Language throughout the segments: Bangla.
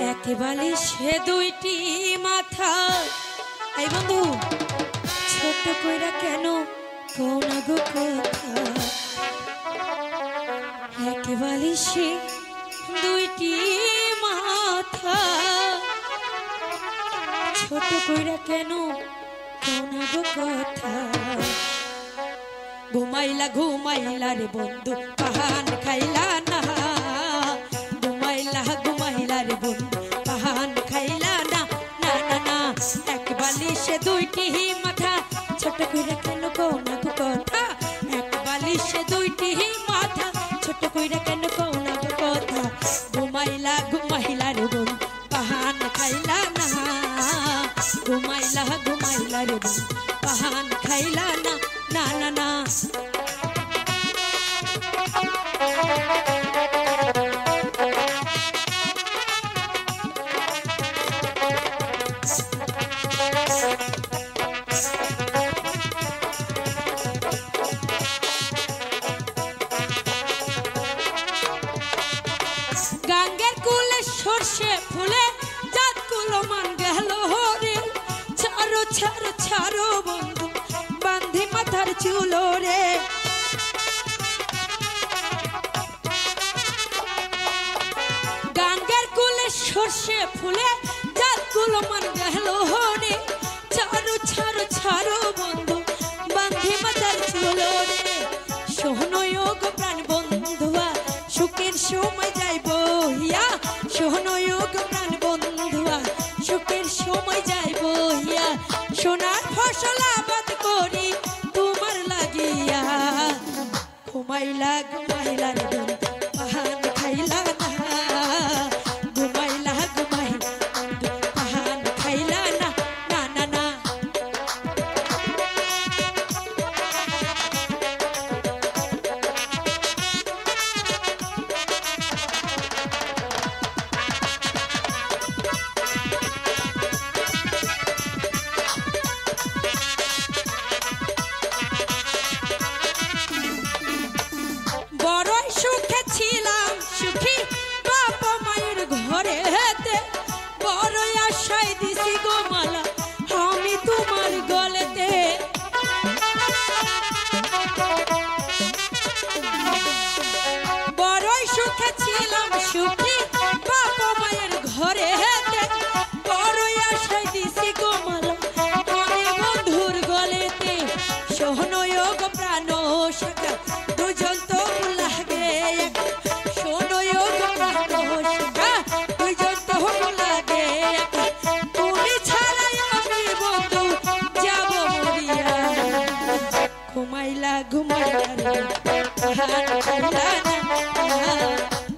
একেবারে সে দুইটি মাথা। এই বন্ধু, ছোট কইরা কেন কোন গো কথা? একেবারে সে দুইটি মাথা। ছোট কইরা কেন কোন গো কথা? ঘুমাইলা ঘুমাইলা রে বন্ধু পাহান খাইলা না? দুইটি মাথা? ছোট কইরা কেন কোনা গো কথা। এক বালিশে দুইটি মাথা। ছোট কইরা কেন কোনা গো কথা। ঘুমাইলা ঘুমাইলা রে বন্ধু পাহান খাইলা না। ঘুমাইলা ঘুমাইলা রে বন্ধু পাহান খাইলা না না না না। বন্ধু মাথার চুলো রে গাঙ্গের কুলে সর্ষে ফুলে জাত কুলো মান গেল রে ছাড়ো ছাড়ো ছাড়ো বন্ধু, বান্ধি মাথার চুলো রে সোহনয়োগ প্রাণ বন্ধুয়া, সুখের সময় সময় যাই হিয়া সোনার ফসল আবাদ করি তোমার লাগিয়া। ঘুমাইলা ঘুমাইলার রে গো মালা ঘুমাইলা রে না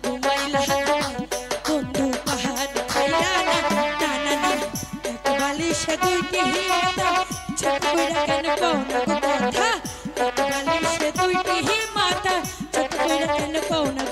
ঘুমাইলা বন্ধু পাহাড় খাইলা না না না না এক বালিশে দুইটি মাথা ছোট কইরা কেন কোনা গো কথা এক বালিশে দুইটি মাথা ছোট কইরা কেন ঘুমাইলা ঘুমাইলা